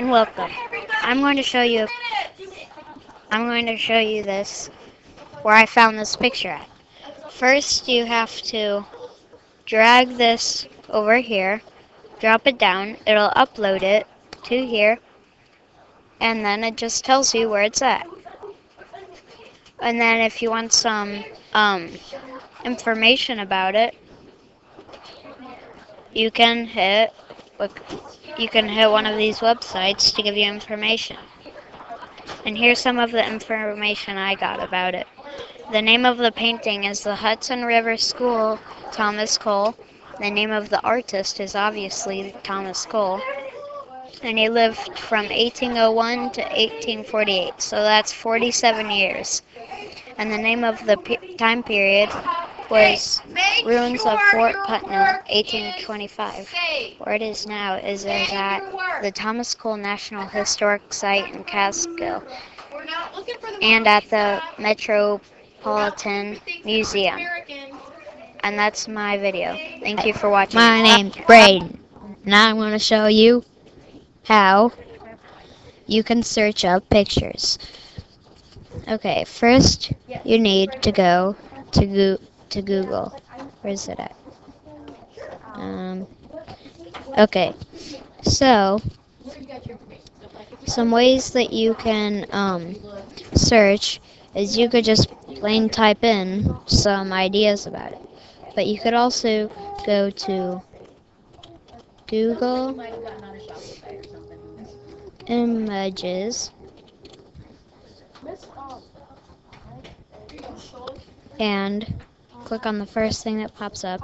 and welcome. I'm going to show you I'm going to show you this where I found this picture at. First you have to drag this over here, drop it down, it'll upload it to here, and then it just tells you where it's at. And then if you want some um, information about it, you can hit you can hit one of these websites to give you information. And here's some of the information I got about it. The name of the painting is the Hudson River School, Thomas Cole. The name of the artist is obviously Thomas Cole. And he lived from 1801 to 1848, so that's 47 years. And the name of the time period was ruins of Fort Putnam, 1825. Where it is now is at the Thomas Cole National Historic Site in Catskill and at the Metropolitan Museum. And that's my video. Thank you for watching. My name's Bradyn. Now I'm going to show you how you can search up pictures. Okay, first you need to go to Google to Google. Where is it at? Um, okay, so some ways that you can um, search is you could just plain type in some ideas about it. But you could also go to Google Images and click on the first thing that pops up,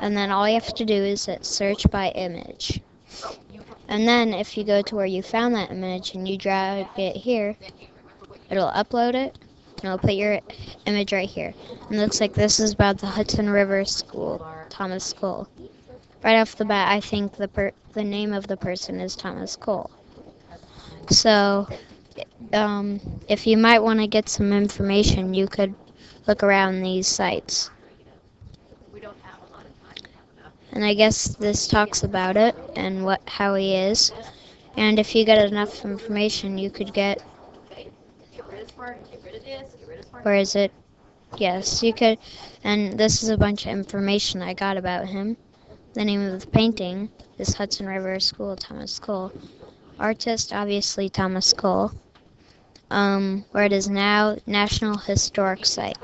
and then all you have to do is hit search by image. And then if you go to where you found that image and you drag it here, it'll upload it, and it'll put your image right here. And it looks like this is about the Hudson River School, Thomas Cole. Right off the bat, I think the the name of the person is Thomas Cole. So, um, if you might want to get some information, you could look around these sites. And I guess this talks about it and what how he is. And if you get enough information, you could get. Where is it? Yes, you could. And this is a bunch of information I got about him. The name of the painting is Hudson River School, Thomas Cole. Artist, obviously Thomas Cole. Um, where it is now National Historic Site.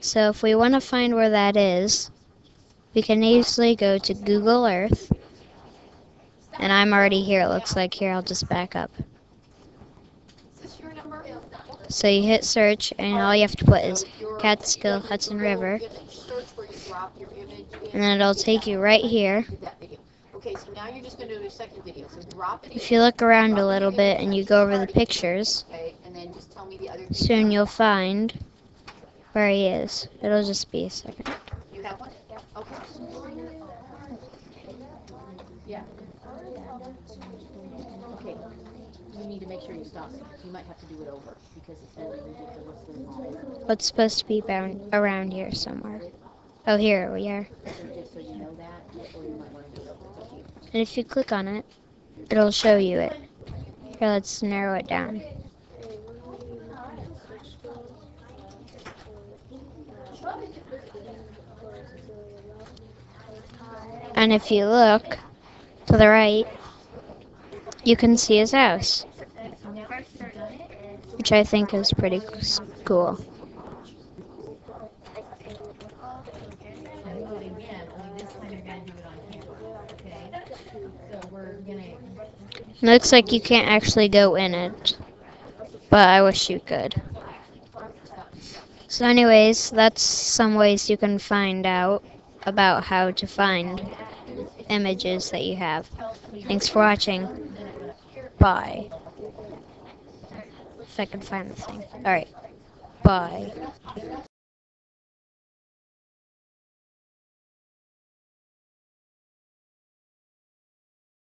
So if we want to find where that is, we can easily go to Google Earth. And I'm already here, it looks like. Here, I'll just back up. So you hit search, and all you have to put is Catskill Hudson River. And then it'll take you right here. If you look around a little bit and you go over the pictures, soon you'll find where he is. It'll just be a second. Okay. Yeah. Okay. You need to make sure you stop. You might have to do it over because it's really ridiculous. What's supposed to be bound around here somewhere? Oh, here we are. And if you click on it, it'll show you it. Here, let's narrow it down. And if you look to the right, you can see his house, which I think is pretty cool. Looks like you can't actually go in it, but I wish you could. So anyways, that's some ways you can find out about how to find images that you have. Thanks for watching. Bye. If I can find the thing. Alright. Bye.